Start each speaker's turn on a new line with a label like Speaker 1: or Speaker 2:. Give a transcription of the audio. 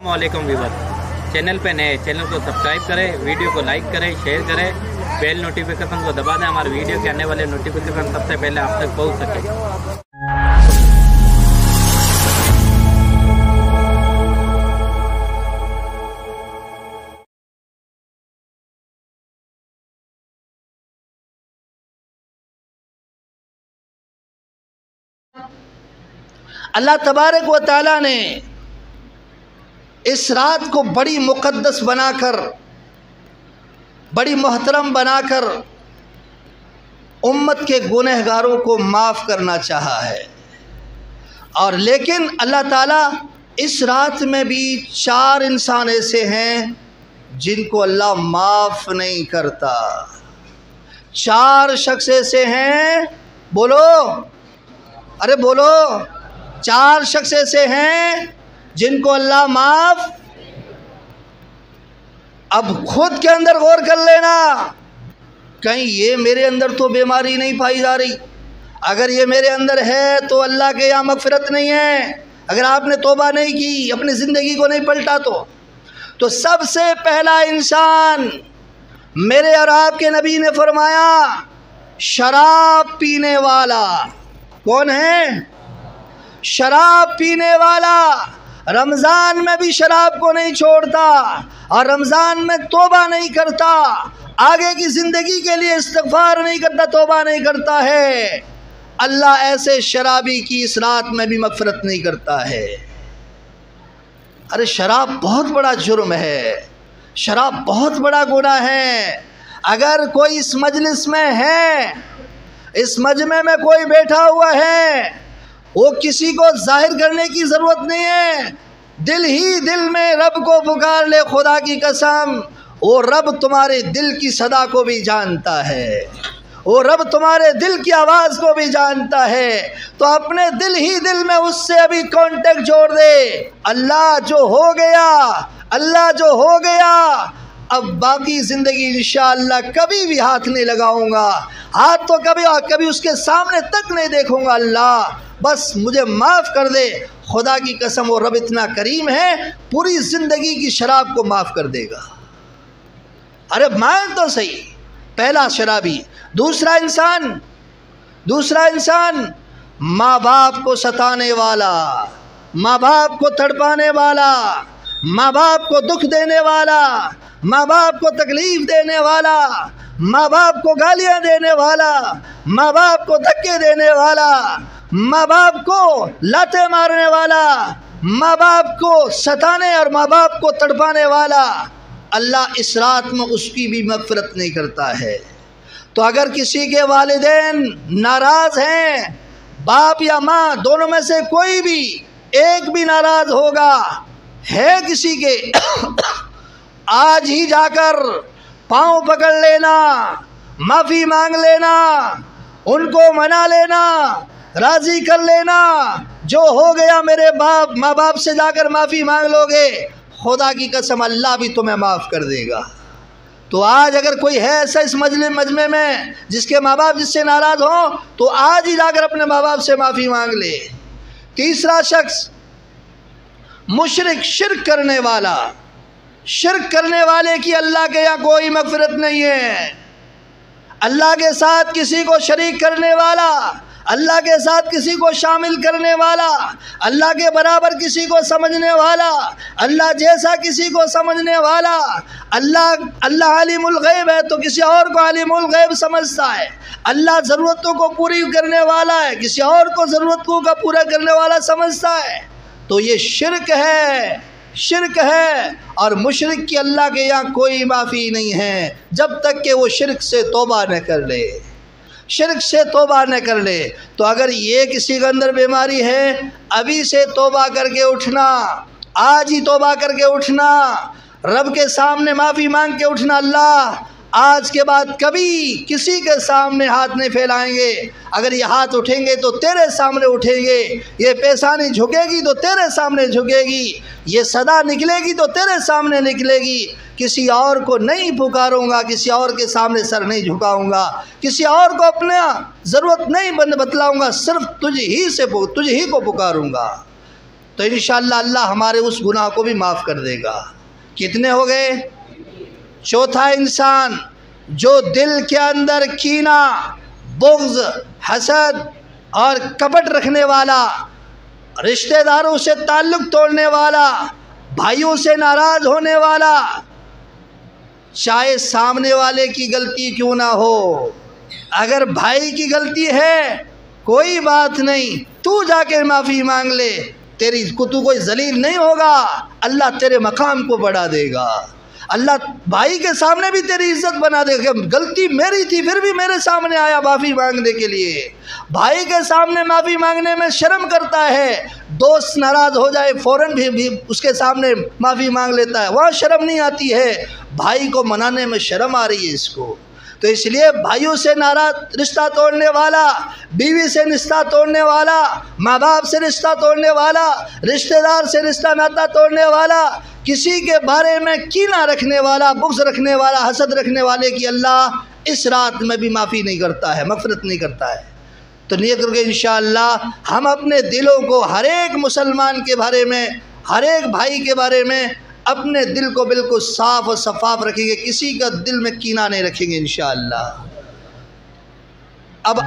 Speaker 1: السلام علیکم ویور چینل پہ نئے چینل کو سبسکرائب کریں، ویڈیو کو لائک کریں، شیئر کریں۔ بیل نوٹیفیکیشن کو دبا دیں، ہمارے ویڈیو کے آنے والے نوٹیفیکیشن سب سے پہلے آپ تک پہنچ سکے۔
Speaker 2: اللہ تبارک و تعالیٰ نے اس رات کو بڑی مقدس بنا کر، بڑی محترم بنا کر امت کے گنہ گاروں کو معاف کرنا چاہا ہے۔ اور لیکن اللہ تعالیٰ اس رات میں بھی چار انسان ایسے ہیں جن کو اللہ معاف نہیں کرتا۔ چار شخص ایسے ہیں، بولو۔ ارے بولو، چار شخص ایسے ہیں جن کو اللہ معاف، اب خود کے اندر غور کر لینا۔ کہیں یہ میرے اندر تو بیماری نہیں پائی جا رہی۔ اگر یہ میرے اندر ہے تو اللہ کے یہاں مغفرت نہیں ہے۔ اگر آپ نے توبہ نہیں کی، اپنی زندگی کو نہیں پلٹا تو۔ تو سب سے پہلا انسان میرے اور آپ کے نبی نے فرمایا، شراب پینے والا۔ کون ہے؟ شراب پینے والا۔ رمضان میں بھی شراب کو نہیں چھوڑتا اور رمضان میں توبہ نہیں کرتا، آگے کی زندگی کے لیے استغفار نہیں کرتا، توبہ نہیں کرتا ہے۔ اللہ ایسے شرابی کی اس رات میں بھی مغفرت نہیں کرتا ہے۔ ارے شراب بہت بڑا جرم ہے۔ شراب بہت بڑا گناہ ہے۔ اگر کوئی اس مجلس میں ہے، اس مجمع میں کوئی بیٹھا ہوا ہے وہ کسی کو ظاہر کرنے کی ضرورت نہیں ہے۔ دل ہی دل میں رب کو پکار لے خدا کی قسم، وہ رب تمہارے دل کی صدا کو بھی جانتا ہے۔ وہ رب تمہارے دل کی آواز کو بھی جانتا ہے۔ تو اپنے دل ہی دل میں اس سے ابھی کانٹیکٹ جوڑ دے۔ اللہ جو ہو گیا، اللہ جو ہو گیا، اب باقی زندگی انشاءاللہ کبھی بھی ہاتھ نہیں لگاؤں گا۔ آج تو کبھی اور کبھی اس کے سامنے تک نہیں دیکھوں گا، اللہ، بس مجھے معاف کر دے۔ خدا کی قسم اور رب اتنا کریم ہے، پوری زندگی کی شراب کو معاف کر دے گا۔ ارے، مان تو صحیح۔ پہلا شرابی۔ دوسرا انسان۔ دوسرا انسان۔ ماں باپ کو ستانے والا۔ ماں باپ کو تڑپانے والا۔ ماں باپ کو دکھ دینے والا۔ ماں باپ کو تکلیف دینے والا۔ ماں باپ کو گالیاں دینے والا، ماں باپ کو دھکے دینے والا، ماں باپ کو لاتے مارنے والا، ماں باپ کو ستانے اور ماں باپ کو تڑپانے والا، اللہ اس رات میں اس کی بھی مغفرت نہیں کرتا ہے۔ تو اگر کسی کے والدین ناراض ہیں، باپ یا ماں، دونوں میں سے کوئی بھی ایک بھی ناراض ہوگا، ہے کسی کے، آج ہی جا کر پاؤں پکڑ لینا، معافی مانگ لینا، ان کو منا لینا، راضی کر لینا، جو ہو گیا میرے باپ، ماں باپ سے جا کر معافی مانگ لو گے، خدا کی قسم اللہ بھی تمہیں معاف کر دے گا۔ تو آج اگر کوئی ہے ایسا اس مجلے، مجمع میں، جس کے ماں باپ جس سے ناراض ہوں، تو آج ہی جا کر اپنے ماں باپ سے معافی مانگ لے۔ تیسرا شخص مشرق شرک کرنے والا۔ شرک کرنے والے کی اللہ کے یہاں کوئی مغفرت نہیں ہے۔ اللہ کے ساتھ کسی کو شریک کرنے والا، اللہ کے ساتھ کسی کو شامل کرنے والا، اللہ کے برابر کسی کو سمجھنے والا، اللہ جیسا کسی کو سمجھنے والا، اللہ اللہ الغیب ہے تو کسی اور کو عالم الغیب سمجھتا ہے۔ اللہ ضرورتوں کو پوری کرنے والا ہے، کسی اور کو ضرورتوں کا پورا کرنے والا سمجھتا ہے۔ تو یہ شرک ہے۔ شرک ہے اور مشرق کی اللہ کے یہاں کوئی معافی نہیں ہے جب تک کہ وہ شرک سے توبہ نہ کر لے۔ شرک سے توبہ نہ کر لے۔ تو اگر یہ کسی کے اندر بیماری ہے، ابھی سے توبہ کر کے اٹھنا، آج ہی توبہ کر کے اٹھنا، رب کے سامنے معافی مانگ کے اٹھنا، اللہ آج کے بعد کبھی کسی کے سامنے ہاتھ نہیں پھیلائیں گے۔ اگر یہ ہاتھ اٹھیں گے تو تیرے سامنے اٹھیں گے۔ یہ پیشانی جھکے گی تو تیرے سامنے جھکے گی۔ یہ صدا نکلے گی تو تیرے سامنے نکلے گی۔ کسی اور کو نہیں پکاروں گا، کسی اور کے سامنے سر نہیں جھکاؤں گا۔ کسی اور کو اپنا ضرورت نہیں بند بتلاؤں گا، صرف تجھ ہی سے تجھ ہی کو پکاروں گا۔ تو انشاءاللہ اللہ ہمارے اس گناہ کو بھی معاف کر دے گا۔ کتنے ہو گئے؟ چوتھا انسان جو دل کے اندر کینہ بغض، حسد اور کپٹ رکھنے والا، رشتہ داروں سے تعلق توڑنے والا، بھائیوں سے ناراض ہونے والا، چاہے سامنے والے کی غلطی کیوں نہ ہو، اگر بھائی کی غلطی ہے، کوئی بات نہیں، تو جا کے معافی مانگ لے، تیری تو کوئی ذلیل نہیں ہوگا، اللہ تیرے مقام کو بڑھا دے گا۔ اللہ بھائی کے سامنے بھی تیری عزت بنا دے گا غلطی میری تھی پھر بھی میرے سامنے آیا معافی مانگنے کے لیے۔ بھائی کے سامنے معافی مانگنے میں شرم کرتا ہے دوست ناراض ہو جائے فوراً بھی, بھی اس کے سامنے معافی مانگ لیتا ہے وہاں شرم نہیں آتی ہے۔ بھائی کو منانے میں شرم آ رہی ہے اس کو۔ تو اس لیے بھائیوں سے ناراض رشتہ توڑنے والا، بیوی سے رشتہ توڑنے والا، ماں باپ سے رشتہ توڑنے والا، رشتہ دار سے رشتہ ناتا توڑنے والا، کسی کے بارے میں کینہ رکھنے والا، بغض رکھنے والا، حسد رکھنے والے کی اللہ اس رات میں بھی معافی نہیں کرتا ہے، مغفرت نہیں کرتا ہے۔ تو نیت کر کے انشاءاللہ ہم اپنے دلوں کو ہر ایک مسلمان کے بارے میں، ہر ایک بھائی کے بارے میں اپنے دل کو بالکل صاف و شفاف رکھیں گے، کسی کا دل میں کینہ نہیں رکھیں گے انشاءاللہ۔ اب